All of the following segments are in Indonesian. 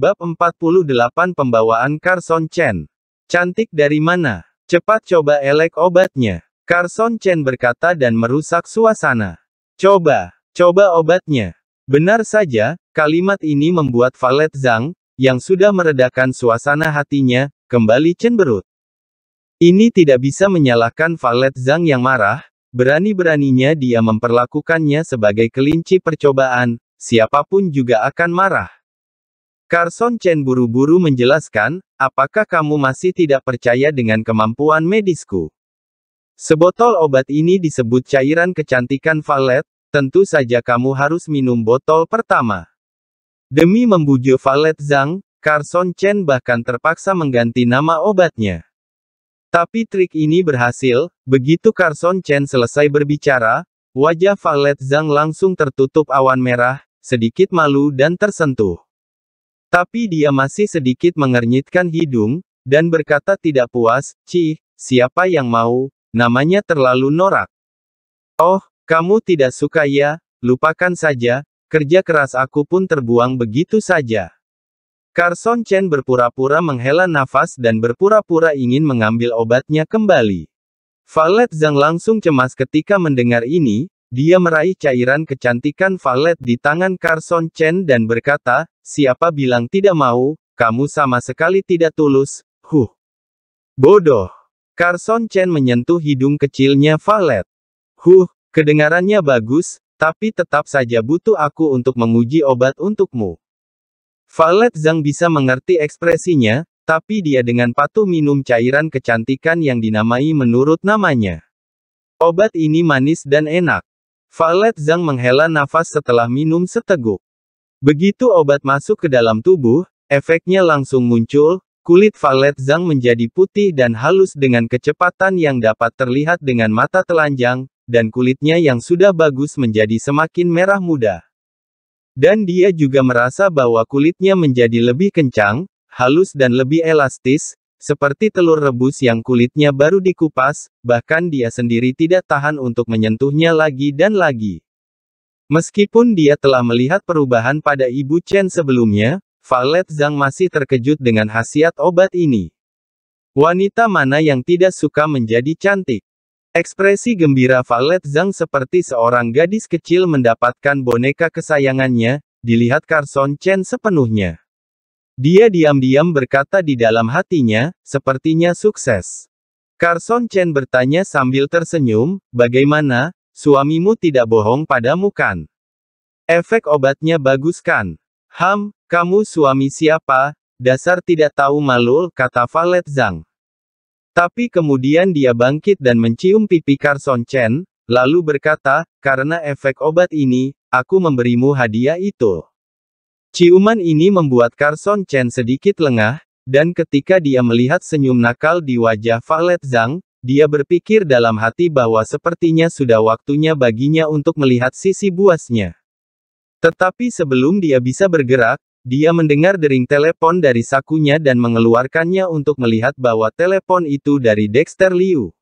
Bab 48 Pembawaan Carson Chen. Cantik dari mana? Cepat coba elek obatnya. Carson Chen berkata dan merusak suasana. Coba, coba obatnya. Benar saja, kalimat ini membuat Valet Zhang, yang sudah meredakan suasana hatinya, kembali cemberut. Ini tidak bisa menyalahkan Valet Zhang yang marah, berani-beraninya dia memperlakukannya sebagai kelinci percobaan, siapa pun juga akan marah. Carson Chen buru-buru menjelaskan, apakah kamu masih tidak percaya dengan kemampuan medisku? Sebotol obat ini disebut cairan kecantikan Valet, tentu saja kamu harus minum botol pertama. Demi membujuk Valet Zhang, Carson Chen bahkan terpaksa mengganti nama obatnya. Tapi trik ini berhasil, begitu Carson Chen selesai berbicara, wajah Valet Zhang langsung tertutup awan merah, sedikit malu dan tersentuh. Tapi dia masih sedikit mengernyitkan hidung, dan berkata tidak puas, Cih, siapa yang mau, namanya terlalu norak. Oh, kamu tidak suka ya, lupakan saja, kerja keras aku pun terbuang begitu saja. Carson Chen berpura-pura menghela nafas dan berpura-pura ingin mengambil obatnya kembali. Valet Zhang langsung cemas ketika mendengar ini, dia meraih cairan kecantikan valet di tangan Carson Chen dan berkata, siapa bilang tidak mau, kamu sama sekali tidak tulus, huh. Bodoh. Carson Chen menyentuh hidung kecilnya valet. Huh, kedengarannya bagus, tapi tetap saja butuh aku untuk menguji obat untukmu. Valet Zhang bisa mengerti ekspresinya, tapi dia dengan patuh minum cairan kecantikan yang dinamai menurut namanya. Obat ini manis dan enak. Valet Zhang menghela nafas setelah minum seteguk. Begitu obat masuk ke dalam tubuh, efeknya langsung muncul, kulit Valet Zhang menjadi putih dan halus dengan kecepatan yang dapat terlihat dengan mata telanjang, dan kulitnya yang sudah bagus menjadi semakin merah muda. Dan dia juga merasa bahwa kulitnya menjadi lebih kencang, halus dan lebih elastis, seperti telur rebus yang kulitnya baru dikupas, bahkan dia sendiri tidak tahan untuk menyentuhnya lagi dan lagi. Meskipun dia telah melihat perubahan pada Ibu Chen sebelumnya, Valet Zhang masih terkejut dengan khasiat obat ini. Wanita mana yang tidak suka menjadi cantik? Ekspresi gembira Valet Zhang seperti seorang gadis kecil mendapatkan boneka kesayangannya, dilihat Carson Chen sepenuhnya. Dia diam-diam berkata di dalam hatinya, sepertinya sukses. Carson Chen bertanya sambil tersenyum, bagaimana, suamimu tidak bohong padamu kan? Efek obatnya bagus kan? Ham, kamu suami siapa? Dasar tidak tahu malu, kata Valet Zhang. Tapi kemudian dia bangkit dan mencium pipi Carson Chen, lalu berkata, karena efek obat ini, aku memberimu hadiah itu. Ciuman ini membuat Carson Chen sedikit lengah, dan ketika dia melihat senyum nakal di wajah Valet Zhang, dia berpikir dalam hati bahwa sepertinya sudah waktunya baginya untuk melihat sisi buasnya. Tetapi sebelum dia bisa bergerak, dia mendengar dering telepon dari sakunya dan mengeluarkannya untuk melihat bahwa telepon itu dari Dexter Liu.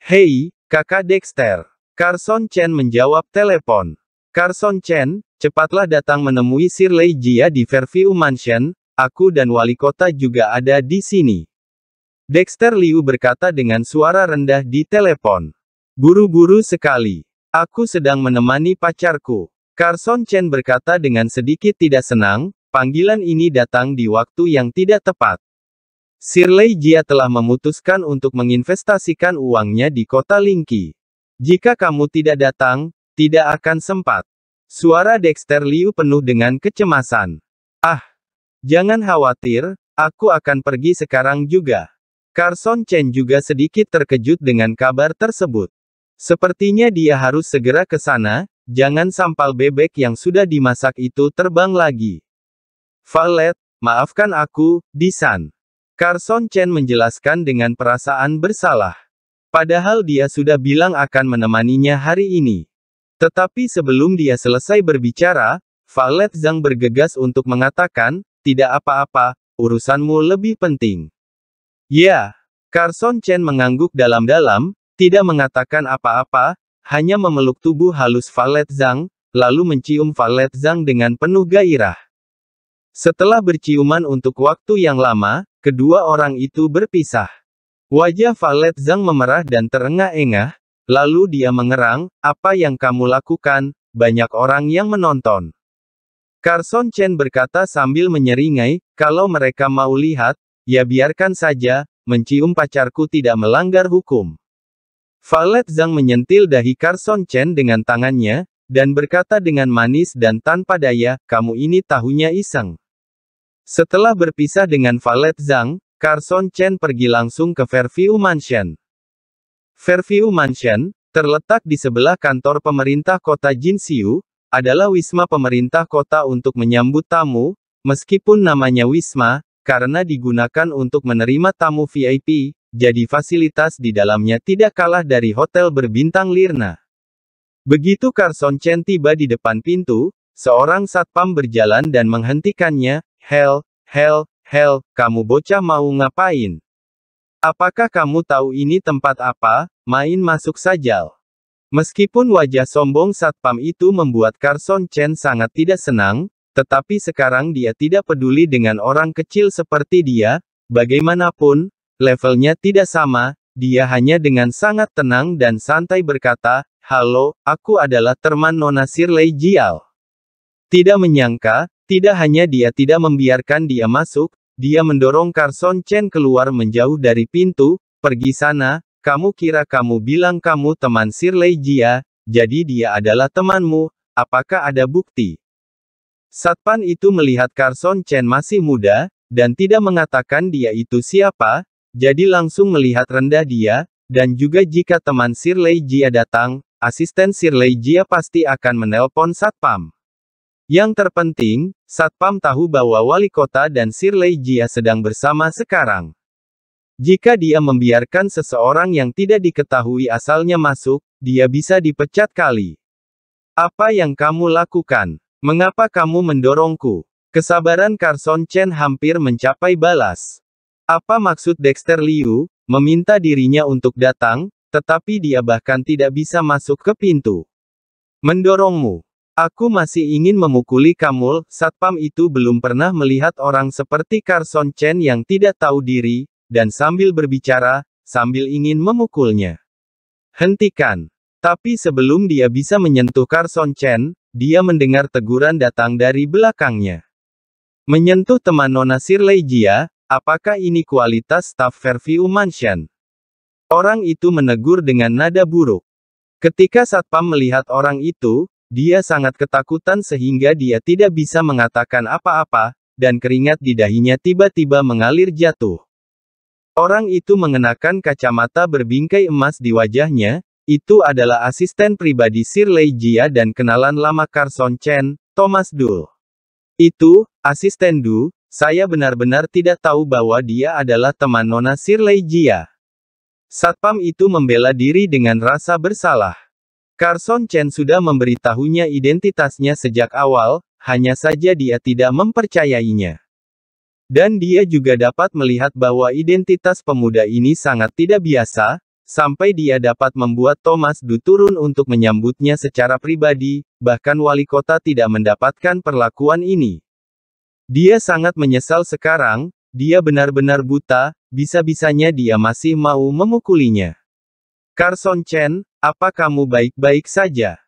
Hei, kakak Dexter. Carson Chen menjawab telepon. Carson Chen, Cepatlah datang menemui Sir Lei Jia di Fairview Mansion, aku dan wali kota juga ada di sini. Dexter Liu berkata dengan suara rendah di telepon. Buru-buru sekali. Aku sedang menemani pacarku. Carson Chen berkata dengan sedikit tidak senang, panggilan ini datang di waktu yang tidak tepat. Sir Lei Jia telah memutuskan untuk menginvestasikan uangnya di kota Lingqi. Jika kamu tidak datang, tidak akan sempat. Suara Dexter Liu penuh dengan kecemasan. Ah, jangan khawatir, aku akan pergi sekarang juga. Carson Chen juga sedikit terkejut dengan kabar tersebut. Sepertinya dia harus segera ke sana, jangan sampal bebek yang sudah dimasak itu terbang lagi. Valet, maafkan aku, Disan. Carson Chen menjelaskan dengan perasaan bersalah. Padahal dia sudah bilang akan menemaninya hari ini. Tetapi sebelum dia selesai berbicara, Valet Zhang bergegas untuk mengatakan, tidak apa-apa, urusanmu lebih penting. Ya, Carson Chen mengangguk dalam-dalam, tidak mengatakan apa-apa, hanya memeluk tubuh halus Valet Zhang, lalu mencium Valet Zhang dengan penuh gairah. Setelah berciuman untuk waktu yang lama, kedua orang itu berpisah. Wajah Valet Zhang memerah dan terengah-engah, lalu dia mengerang, apa yang kamu lakukan, banyak orang yang menonton. Carson Chen berkata sambil menyeringai, kalau mereka mau lihat, ya biarkan saja, mencium pacarku tidak melanggar hukum. Valet Zhang menyentil dahi Carson Chen dengan tangannya, dan berkata dengan manis dan tanpa daya, kamu ini tahunya iseng. Setelah berpisah dengan Valet Zhang, Carson Chen pergi langsung ke Fairview Mansion. Fairview Mansion, terletak di sebelah kantor pemerintah kota Jinxiu, adalah wisma pemerintah kota untuk menyambut tamu, meskipun namanya wisma, karena digunakan untuk menerima tamu VIP, jadi fasilitas di dalamnya tidak kalah dari hotel berbintang Lirna. Begitu Carson Chen tiba di depan pintu, seorang satpam berjalan dan menghentikannya, Hell, hell, hell, kamu bocah mau ngapain? Apakah kamu tahu ini tempat apa? Main masuk saja. Meskipun wajah sombong satpam itu membuat Carson Chen sangat tidak senang, tetapi sekarang dia tidak peduli dengan orang kecil seperti dia, bagaimanapun, levelnya tidak sama, dia hanya dengan sangat tenang dan santai berkata, Halo, aku adalah teman Nona Shirley Jiao. Tidak menyangka, tidak hanya dia tidak membiarkan dia masuk, dia mendorong Carson Chen keluar menjauh dari pintu, pergi sana, kamu kira kamu bilang kamu teman Shirley Jia, jadi dia adalah temanmu, apakah ada bukti? Satpan itu melihat Carson Chen masih muda, dan tidak mengatakan dia itu siapa, jadi langsung melihat rendah dia, dan juga jika teman Shirley Jia datang, asisten Shirley Jia pasti akan menelpon Satpam. Yang terpenting, Satpam tahu bahwa wali kota dan Shirley Jia sedang bersama sekarang. Jika dia membiarkan seseorang yang tidak diketahui asalnya masuk, dia bisa dipecat kali. Apa yang kamu lakukan? Mengapa kamu mendorongku? Kesabaran Carson Chen hampir mencapai balas. Apa maksud Dexter Liu, meminta dirinya untuk datang, tetapi dia bahkan tidak bisa masuk ke pintu. Mendorongmu. Aku masih ingin memukuli kamu, satpam itu belum pernah melihat orang seperti Carson Chen yang tidak tahu diri, dan sambil berbicara, sambil ingin memukulnya. Hentikan. Tapi sebelum dia bisa menyentuh Carson Chen, dia mendengar teguran datang dari belakangnya. Menyentuh teman Nona Shirley Jia, apakah ini kualitas staf Fairview Mansion? Orang itu menegur dengan nada buruk. Ketika Satpam melihat orang itu, dia sangat ketakutan sehingga dia tidak bisa mengatakan apa-apa, dan keringat di dahinya tiba-tiba mengalir jatuh. Orang itu mengenakan kacamata berbingkai emas di wajahnya, itu adalah asisten pribadi Shirley Jia dan kenalan lama Carson Chen, Thomas Du. Itu, asisten Du, saya benar-benar tidak tahu bahwa dia adalah teman Nona Shirley Jia. Satpam itu membela diri dengan rasa bersalah. Carson Chen sudah memberitahunya identitasnya sejak awal, hanya saja dia tidak mempercayainya. Dan dia juga dapat melihat bahwa identitas pemuda ini sangat tidak biasa, sampai dia dapat membuat Thomas Du turun untuk menyambutnya secara pribadi, bahkan wali kota tidak mendapatkan perlakuan ini. Dia sangat menyesal sekarang, dia benar-benar buta, bisa-bisanya dia masih mau memukulinya. Carson Chen, apa kamu baik-baik saja?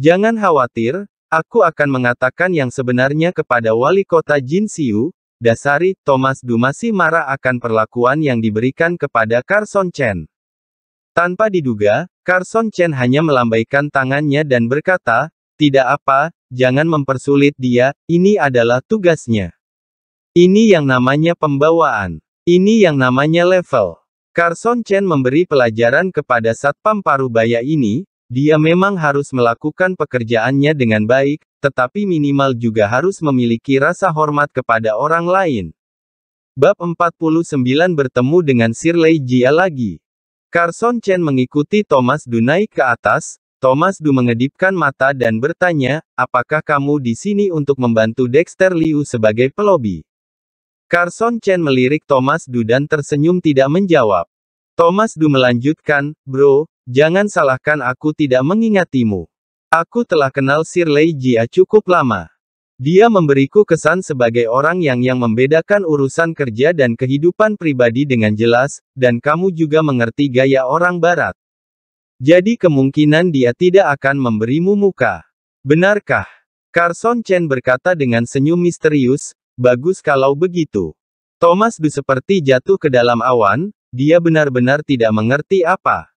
Jangan khawatir, aku akan mengatakan yang sebenarnya kepada wali kota Jin Xiu, Dasari, Thomas Du masih marah akan perlakuan yang diberikan kepada Carson Chen. Tanpa diduga, Carson Chen hanya melambaikan tangannya dan berkata, tidak apa, jangan mempersulit dia, ini adalah tugasnya. Ini yang namanya pembawaan. Ini yang namanya level. Carson Chen memberi pelajaran kepada Satpam Parubaya ini, dia memang harus melakukan pekerjaannya dengan baik, tetapi minimal juga harus memiliki rasa hormat kepada orang lain. Bab 49 bertemu dengan Shirley Jia lagi. Carson Chen mengikuti Thomas Du naik ke atas, Thomas Du mengedipkan mata dan bertanya, apakah kamu di sini untuk membantu Dexter Liu sebagai pelobi? Carson Chen melirik Thomas Du dan tersenyum tidak menjawab. Thomas Du melanjutkan, bro, jangan salahkan aku tidak mengingatimu. Aku telah kenal Shirley Jia cukup lama. Dia memberiku kesan sebagai orang yang yang membedakan urusan kerja dan kehidupan pribadi dengan jelas, dan kamu juga mengerti gaya orang barat. Jadi kemungkinan dia tidak akan memberimu muka. Benarkah? Carson Chen berkata dengan senyum misterius, bagus kalau begitu. Thomas Du seperti jatuh ke dalam awan, dia benar-benar tidak mengerti apa.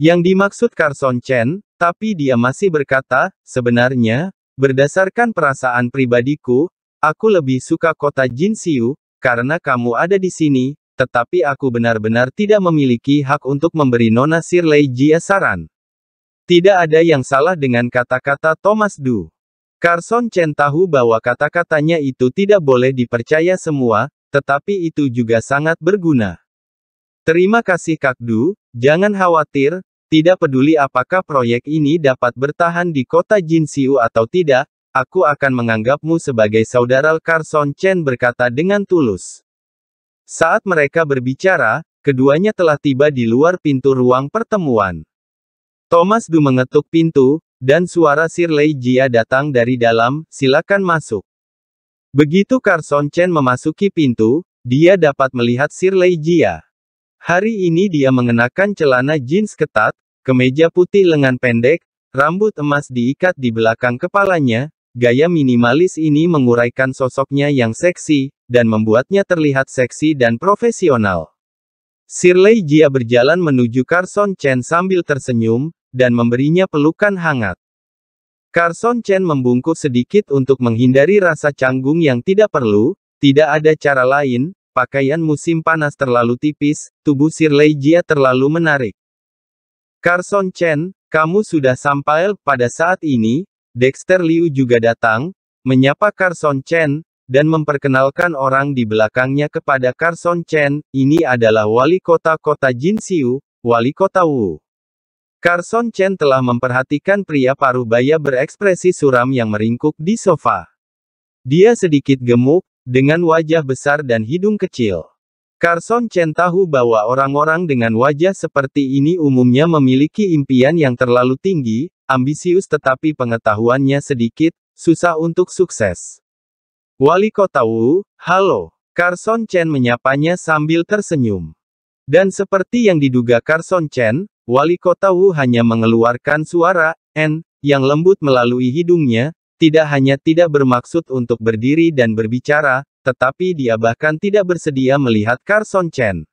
Yang dimaksud Carson Chen, tapi dia masih berkata, sebenarnya, Berdasarkan perasaan pribadiku, aku lebih suka kota Jinxiu, karena kamu ada di sini, tetapi aku benar-benar tidak memiliki hak untuk memberi Nona Shirley Jia saran. Tidak ada yang salah dengan kata-kata Thomas Du. Carson Chen tahu bahwa kata-katanya itu tidak boleh dipercaya semua, tetapi itu juga sangat berguna. Terima kasih Kak Du, jangan khawatir, tidak peduli apakah proyek ini dapat bertahan di kota Jinxiu atau tidak, aku akan menganggapmu sebagai saudara Carson Chen berkata dengan tulus. Saat mereka berbicara, keduanya telah tiba di luar pintu ruang pertemuan. Thomas Du mengetuk pintu, dan suara Shirley Jia datang dari dalam, silakan masuk. Begitu Carson Chen memasuki pintu, dia dapat melihat Shirley Jia. Hari ini dia mengenakan celana jeans ketat, kemeja putih lengan pendek, rambut emas diikat di belakang kepalanya, gaya minimalis ini menguraikan sosoknya yang seksi, dan membuatnya terlihat seksi dan profesional. Shirley Jia berjalan menuju Carson Chen sambil tersenyum, dan memberinya pelukan hangat. Carson Chen membungkuk sedikit untuk menghindari rasa canggung yang tidak perlu, tidak ada cara lain, Pakaian musim panas terlalu tipis, tubuh Shirley Jia terlalu menarik. Carson Chen, kamu sudah sampai pada saat ini, Dexter Liu juga datang, menyapa Carson Chen, dan memperkenalkan orang di belakangnya kepada Carson Chen, ini adalah wali kota kota Jinxiu, wali kota Wu. Carson Chen telah memperhatikan pria paruh baya berekspresi suram yang meringkuk di sofa. Dia sedikit gemuk, dengan wajah besar dan hidung kecil. Carson Chen tahu bahwa orang-orang dengan wajah seperti ini umumnya memiliki impian yang terlalu tinggi, ambisius tetapi pengetahuannya sedikit, susah untuk sukses. Wali Kota Wu, halo. Carson Chen menyapanya sambil tersenyum. Dan seperti yang diduga Carson Chen, Wali Kota Wu hanya mengeluarkan suara, N, yang lembut melalui hidungnya, tidak hanya tidak bermaksud untuk berdiri dan berbicara, tetapi dia bahkan tidak bersedia melihat Carson Chen.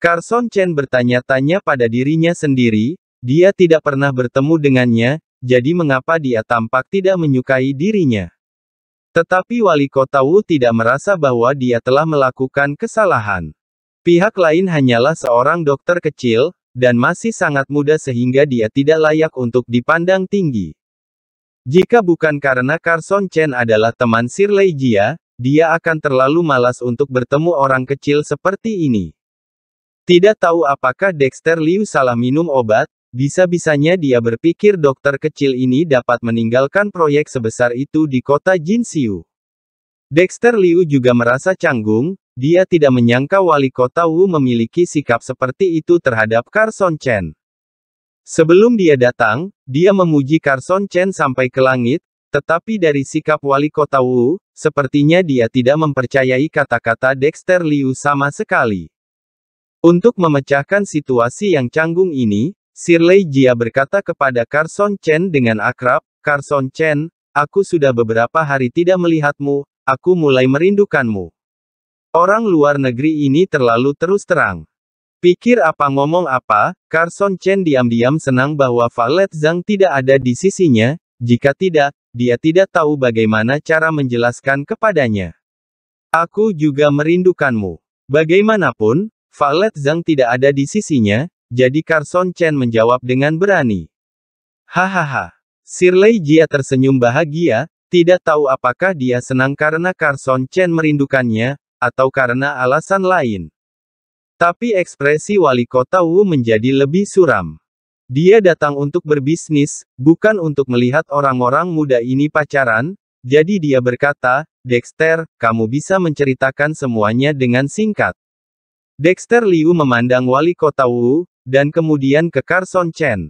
Carson Chen bertanya-tanya pada dirinya sendiri, dia tidak pernah bertemu dengannya, jadi mengapa dia tampak tidak menyukai dirinya. Tetapi wali kota Wu tidak merasa bahwa dia telah melakukan kesalahan. Pihak lain hanyalah seorang dokter kecil, dan masih sangat muda sehingga dia tidak layak untuk dipandang tinggi. Jika bukan karena Carson Chen adalah teman Shirley Jia, dia akan terlalu malas untuk bertemu orang kecil seperti ini. Tidak tahu apakah Dexter Liu salah minum obat, bisa-bisanya dia berpikir dokter kecil ini dapat meninggalkan proyek sebesar itu di kota Jinxiu. Dexter Liu juga merasa canggung, dia tidak menyangka wali kota Wu memiliki sikap seperti itu terhadap Carson Chen. Sebelum dia datang, dia memuji Carson Chen sampai ke langit, tetapi dari sikap wali kota Wu, sepertinya dia tidak mempercayai kata-kata Dexter Liu sama sekali. Untuk memecahkan situasi yang canggung ini, Shirley Jia berkata kepada Carson Chen dengan akrab, Carson Chen, aku sudah beberapa hari tidak melihatmu, aku mulai merindukanmu. Orang luar negeri ini terlalu terus terang. Pikir apa ngomong apa, Carson Chen diam-diam senang bahwa Valet Zhang tidak ada di sisinya, jika tidak, dia tidak tahu bagaimana cara menjelaskan kepadanya. Aku juga merindukanmu. Bagaimanapun, Valet Zhang tidak ada di sisinya, jadi Carson Chen menjawab dengan berani. Hahaha. Shirley Jia tersenyum bahagia, tidak tahu apakah dia senang karena Carson Chen merindukannya, atau karena alasan lain. Tapi ekspresi wali kota Wu menjadi lebih suram. Dia datang untuk berbisnis, bukan untuk melihat orang-orang muda ini pacaran, jadi dia berkata, Dexter, kamu bisa menceritakan semuanya dengan singkat. Dexter Liu memandang wali kota Wu, dan kemudian ke Carson Chen.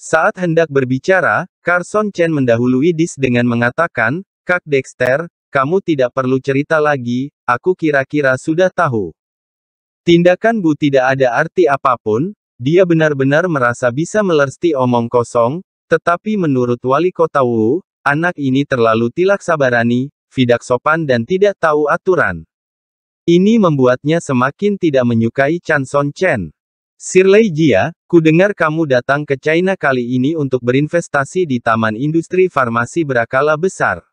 Saat hendak berbicara, Carson Chen mendahului Dis dengan mengatakan, Kak Dexter, kamu tidak perlu cerita lagi, aku kira-kira sudah tahu. Tindakan Bu tidak ada arti apa pun, dia benar-benar merasa bisa melersti omong kosong, tetapi menurut wali kota Wu, anak ini terlalu tilak sabarani, tidak sopan dan tidak tahu aturan. Ini membuatnya semakin tidak menyukai Chan Son Chen. Sirlei Jia, ku dengar kamu datang ke China kali ini untuk berinvestasi di Taman Industri Farmasi berakala besar.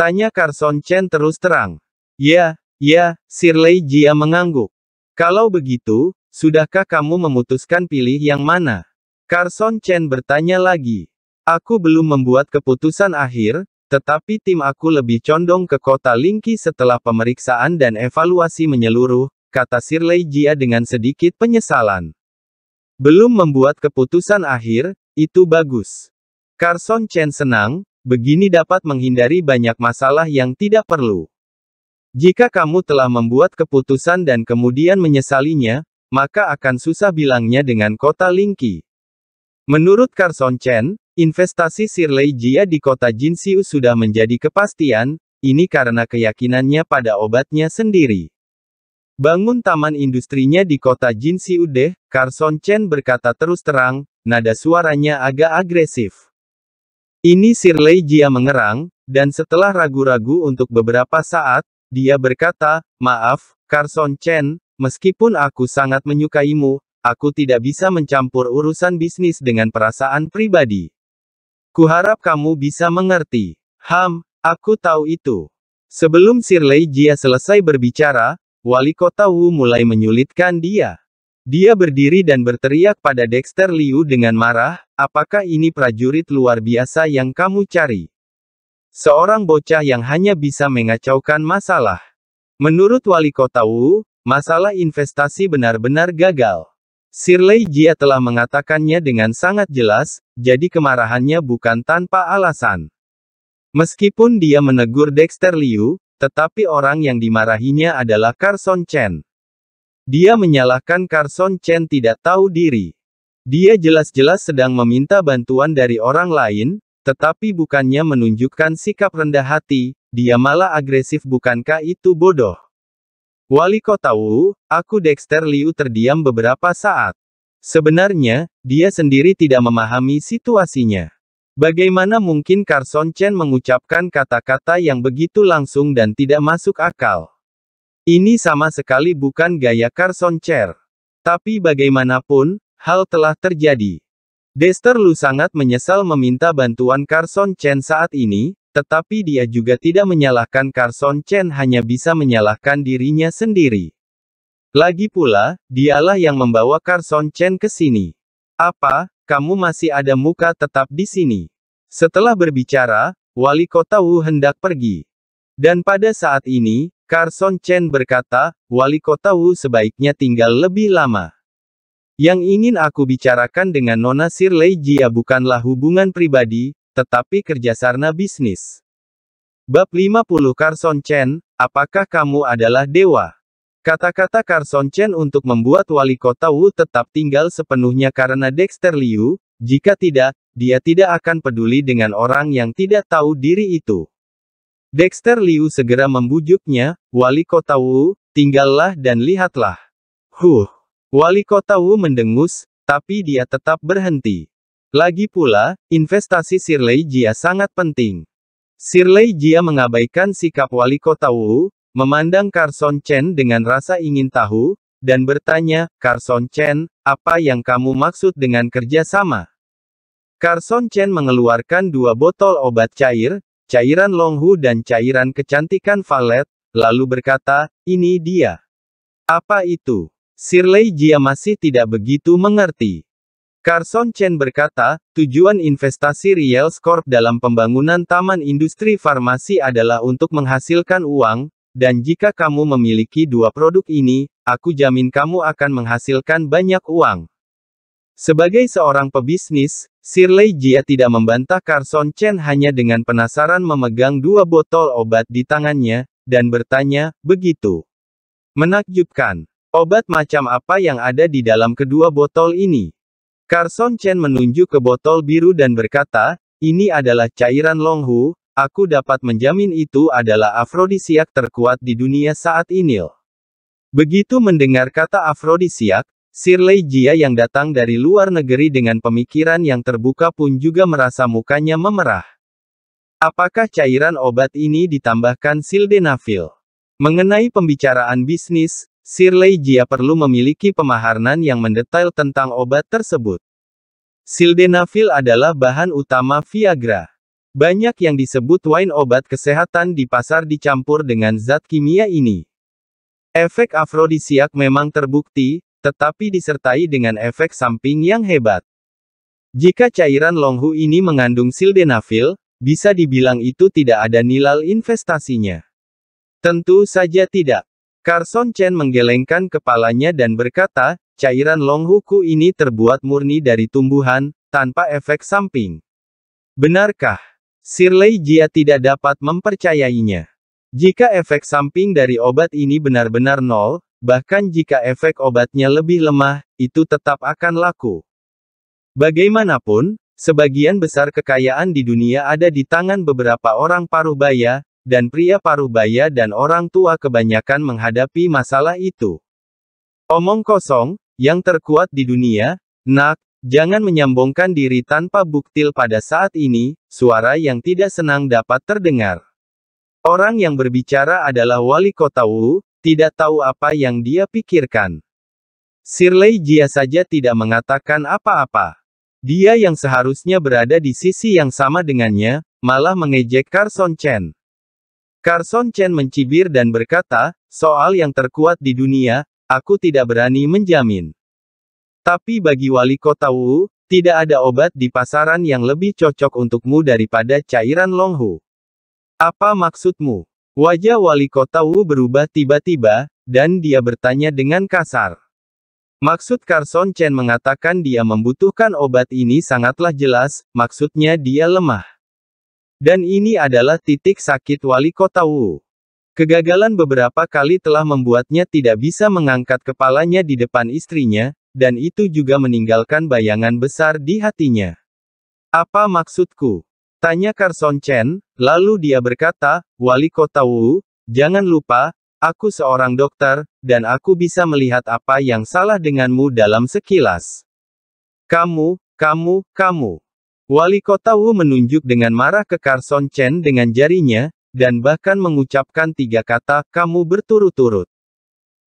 Tanya Carson Chen terus terang. Ya, ya, Sirlei Jia mengangguk. Kalau begitu, sudahkah kamu memutuskan pilih yang mana? Carson Chen bertanya lagi. Aku belum membuat keputusan akhir, tetapi tim aku lebih condong ke kota Linky setelah pemeriksaan dan evaluasi menyeluruh, kata Sirlei Jia dengan sedikit penyesalan. Belum membuat keputusan akhir, itu bagus. Carson Chen senang, begini dapat menghindari banyak masalah yang tidak perlu. Jika kamu telah membuat keputusan dan kemudian menyesalinya, maka akan susah bilangnya dengan kota Linky. Menurut Carson Chen, investasi Sirlei Jia di kota Jinxiu sudah menjadi kepastian, ini karena keyakinannya pada obatnya sendiri. Bangun taman industrinya di kota Jinxiu deh, Carson Chen berkata terus terang, nada suaranya agak agresif. Ini Sirlei Jia mengerang, dan setelah ragu-ragu untuk beberapa saat, dia berkata, maaf, Carson Chen, meskipun aku sangat menyukaimu, Aku tidak bisa mencampur urusan bisnis dengan perasaan pribadi. Kuharap kamu bisa mengerti. Ham, aku tahu itu. Sebelum Sirlei Jia selesai berbicara, wali kota Wu mulai menyulitkan dia. Dia berdiri dan berteriak pada Dexter Liu dengan marah, apakah ini prajurit luar biasa yang kamu cari? Seorang bocah yang hanya bisa mengacaukan masalah. Menurut wali kota Wu, masalah investasi benar-benar gagal. Sirlei Jia telah mengatakannya dengan sangat jelas, jadi kemarahannya bukan tanpa alasan. Meskipun dia menegur Dexter Liu, tetapi orang yang dimarahinya adalah Carson Chen. Dia menyalahkan Carson Chen tidak tahu diri. Dia jelas-jelas sedang meminta bantuan dari orang lain, tetapi bukannya menunjukkan sikap rendah hati, dia malah agresif bukankah itu bodoh? Wali kota Wu, aku Dexter Liu terdiam beberapa saat. Sebenarnya, dia sendiri tidak memahami situasinya. Bagaimana mungkin Carson Chen mengucapkan kata-kata yang begitu langsung dan tidak masuk akal? Ini sama sekali bukan gaya Carson Chen. Tapi bagaimanapun, hal telah terjadi. Dexter Liu sangat menyesal meminta bantuan Carson Chen saat ini, tetapi dia juga tidak menyalahkan Carson Chen hanya bisa menyalahkan dirinya sendiri. Lagi pula, dialah yang membawa Carson Chen ke sini. Apa, kamu masih ada muka tetap di sini? Setelah berbicara, wali kota Wu hendak pergi. Dan pada saat ini, Carson Chen berkata, wali kota Wu sebaiknya tinggal lebih lama. Yang ingin aku bicarakan dengan Nona Sirlei Jia bukanlah hubungan pribadi, tetapi kerjasarna bisnis. Bab 50 Carson Chen, apakah kamu adalah dewa? Kata-kata Carson Chen untuk membuat wali kota Wu tetap tinggal sepenuhnya karena Dexter Liu, jika tidak, dia tidak akan peduli dengan orang yang tidak tahu diri itu. Dexter Liu segera membujuknya, wali kota Wu, tinggallah dan lihatlah. Huh. Wali kota Wu mendengus, tapi dia tetap berhenti. Lagi pula, investasi Sirlei Jia sangat penting. Sirlei Jia mengabaikan sikap wali kota Wu, memandang Carson Chen dengan rasa ingin tahu, dan bertanya, Carson Chen, apa yang kamu maksud dengan kerjasama? Carson Chen mengeluarkan dua botol obat cair, cairan Longhu dan cairan kecantikan Valet, lalu berkata, ini dia. Apa itu? Sirlei Jia masih tidak begitu mengerti. Carson Chen berkata, tujuan investasi Riels Corp dalam pembangunan taman industri farmasi adalah untuk menghasilkan uang, dan jika kamu memiliki dua produk ini, aku jamin kamu akan menghasilkan banyak uang. Sebagai seorang pebisnis, Sirlei Jia tidak membantah Carson Chen hanya dengan penasaran memegang dua botol obat di tangannya, dan bertanya, begitu. Menakjubkan. Obat macam apa yang ada di dalam kedua botol ini? Carson Chen menunjuk ke botol biru dan berkata, ini adalah cairan Longhu, aku dapat menjamin itu adalah afrodisiak terkuat di dunia saat ini. Begitu mendengar kata afrodisiak, Shirley Jia yang datang dari luar negeri dengan pemikiran yang terbuka pun juga merasa mukanya memerah. Apakah cairan obat ini ditambahkan sildenafil? Mengenai pembicaraan bisnis, Shirley Jia perlu memiliki pemahaman yang mendetail tentang obat tersebut. Sildenafil adalah bahan utama Viagra. Banyak yang disebut wine obat kesehatan di pasar dicampur dengan zat kimia ini. Efek afrodisiak memang terbukti, tetapi disertai dengan efek samping yang hebat. Jika cairan longhu ini mengandung sildenafil, bisa dibilang itu tidak ada nilai investasinya. Tentu saja tidak. Carson Chen menggelengkan kepalanya dan berkata, cairan longhuku ini terbuat murni dari tumbuhan, tanpa efek samping. Benarkah? Shirley Jia tidak dapat mempercayainya. Jika efek samping dari obat ini benar-benar nol, bahkan jika efek obatnya lebih lemah, itu tetap akan laku. Bagaimanapun, sebagian besar kekayaan di dunia ada di tangan beberapa orang paruh baya, dan pria paruh baya dan orang tua kebanyakan menghadapi masalah itu. Omong kosong, yang terkuat di dunia, nak, jangan menyambungkan diri tanpa buktil pada saat ini, suara yang tidak senang dapat terdengar. Orang yang berbicara adalah wali kota Wu, tidak tahu apa yang dia pikirkan. Shirley Jia saja tidak mengatakan apa-apa. Dia yang seharusnya berada di sisi yang sama dengannya, malah mengejek Carson Chen. Carson Chen mencibir dan berkata, soal yang terkuat di dunia, aku tidak berani menjamin. Tapi bagi wali kota Wu, tidak ada obat di pasaran yang lebih cocok untukmu daripada cairan Longhu. Apa maksudmu? Wajah wali kota Wu berubah tiba-tiba, dan dia bertanya dengan kasar. Maksud Carson Chen mengatakan dia membutuhkan obat ini sangatlah jelas, maksudnya dia lemah. Dan ini adalah titik sakit wali kota Wu. Kegagalan beberapa kali telah membuatnya tidak bisa mengangkat kepalanya di depan istrinya, dan itu juga meninggalkan bayangan besar di hatinya. Apa maksudku? Tanya Carson Chen, lalu dia berkata, Wali kota Wu, jangan lupa, aku seorang dokter, dan aku bisa melihat apa yang salah denganmu dalam sekilas. Kamu, kamu, kamu. Wali kota Wu menunjuk dengan marah ke Carson Chen dengan jarinya, dan bahkan mengucapkan tiga kata, kamu berturut-turut.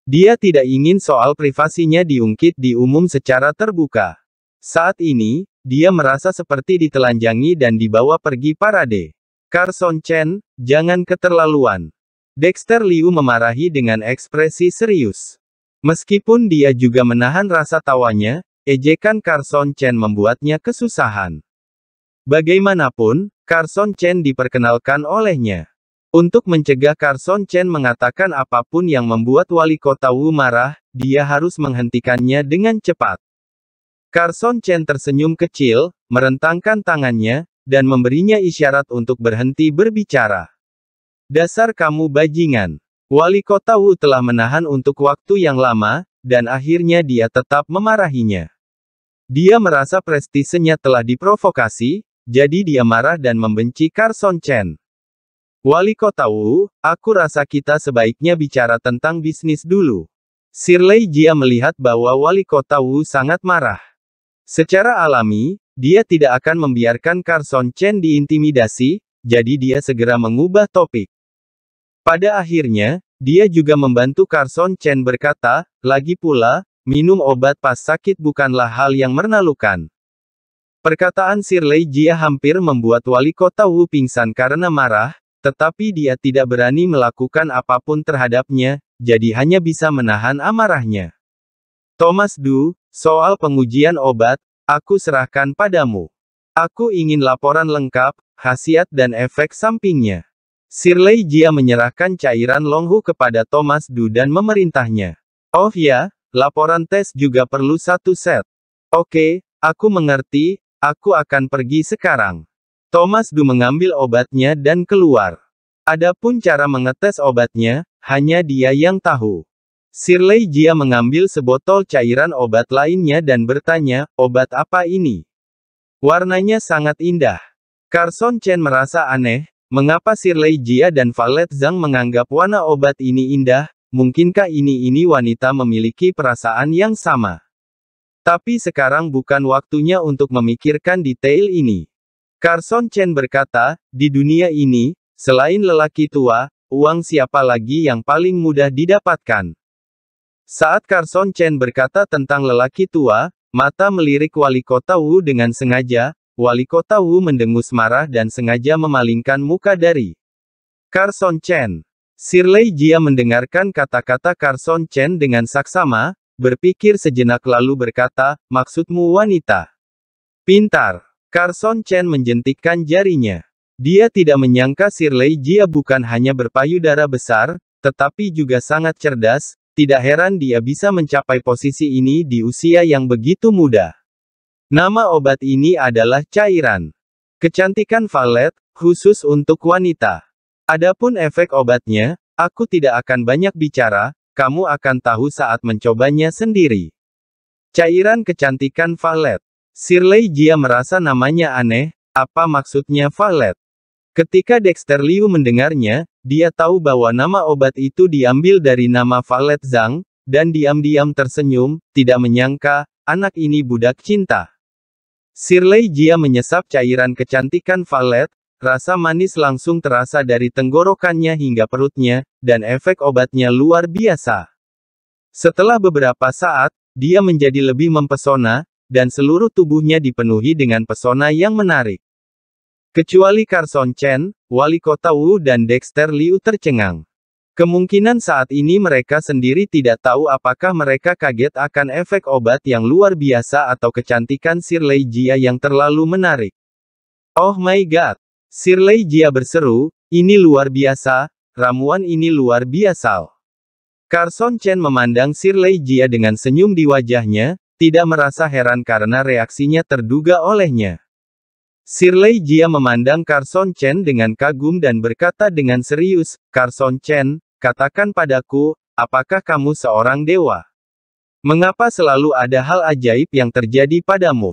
Dia tidak ingin soal privasinya diungkit di umum secara terbuka. Saat ini, dia merasa seperti ditelanjangi dan dibawa pergi parade. Carson Chen, jangan keterlaluan. Dexter Liu memarahi dengan ekspresi serius. Meskipun dia juga menahan rasa tawanya, ejekan Carson Chen membuatnya kesusahan. Bagaimanapun, Carson Chen diperkenalkan olehnya. Untuk mencegah Carson Chen mengatakan apa pun yang membuat wali kota Wu marah, dia harus menghentikannya dengan cepat. Carson Chen tersenyum kecil, merentangkan tangannya, dan memberinya isyarat untuk berhenti berbicara. Dasar kamu bajingan. Wali kota Wu telah menahan untuk waktu yang lama, dan akhirnya dia tetap memarahinya. Dia merasa prestisenya telah diprovokasi, jadi dia marah dan membenci Carson Chen. Wali kota Wu, aku rasa kita sebaiknya bicara tentang bisnis dulu. Shirley Jia melihat bahwa wali kota Wu sangat marah. Secara alami, dia tidak akan membiarkan Carson Chen diintimidasi, jadi dia segera mengubah topik. Pada akhirnya, dia juga membantu Carson Chen berkata, lagi pula, minum obat pas sakit bukanlah hal yang menalukan. Perkataan Shirley Jia hampir membuat wali kota Wu pingsan karena marah, tetapi dia tidak berani melakukan apa pun terhadapnya, jadi hanya bisa menahan amarahnya. Thomas Du, soal pengujian obat, aku serahkan padamu. Aku ingin laporan lengkap, khasiat dan efek sampingnya. Shirley Jia menyerahkan cairan Longhu kepada Thomas Du dan memerintahnya. Oh ya, laporan tes juga perlu satu set. Oke, aku mengerti, Aku akan pergi sekarang. Thomas Du mengambil obatnya dan keluar. Adapun cara mengetes obatnya, hanya dia yang tahu. Shirley Jia mengambil sebotol cairan obat lainnya dan bertanya, obat apa ini? Warnanya sangat indah. Carson Chen merasa aneh, Mengapa Shirley Jia dan Valet Zhang menganggap warna obat ini indah? Mungkinkah ini-ini wanita memiliki perasaan yang sama? Tapi sekarang bukan waktunya untuk memikirkan detail ini. Carson Chen berkata, di dunia ini, selain lelaki tua, uang siapa lagi yang paling mudah didapatkan? Saat Carson Chen berkata tentang lelaki tua, mata melirik wali kota Wu dengan sengaja, Wali kota Wu mendengus marah dan sengaja memalingkan muka dari Carson Chen. Shirley Jia mendengarkan kata-kata Carson Chen dengan saksama, berpikir sejenak lalu berkata, maksudmu wanita. Pintar. Carson Chen menjentikkan jarinya. Dia tidak menyangka Shirley Jia bukan hanya berpayudara besar, tetapi juga sangat cerdas, tidak heran dia bisa mencapai posisi ini di usia yang begitu muda. Nama obat ini adalah cairan kecantikan valet, khusus untuk wanita. Adapun efek obatnya, aku tidak akan banyak bicara, kamu akan tahu saat mencobanya sendiri. Cairan kecantikan valet. Shirley Jia merasa namanya aneh, apa maksudnya valet? Ketika Dexter Liu mendengarnya, dia tahu bahwa nama obat itu diambil dari nama Valet Zhang, dan diam-diam tersenyum, tidak menyangka, anak ini budak cinta. Shirley Jia menyesap cairan kecantikan valet, rasa manis langsung terasa dari tenggorokannya hingga perutnya, dan efek obatnya luar biasa. Setelah beberapa saat, dia menjadi lebih mempesona, dan seluruh tubuhnya dipenuhi dengan pesona yang menarik. Kecuali Carson Chen, wali kota Wu dan Dexter Liu tercengang. Kemungkinan saat ini mereka sendiri tidak tahu apakah mereka kaget akan efek obat yang luar biasa atau kecantikan Shirley Jia yang terlalu menarik. Oh my god! Shirley Jia berseru, ini luar biasa, ramuan ini luar biasa. Carson Chen memandang Shirley Jia dengan senyum di wajahnya, tidak merasa heran karena reaksinya terduga olehnya. Shirley Jia memandang Carson Chen dengan kagum dan berkata dengan serius, Carson Chen, katakan padaku, apakah kamu seorang dewa? Mengapa selalu ada hal ajaib yang terjadi padamu?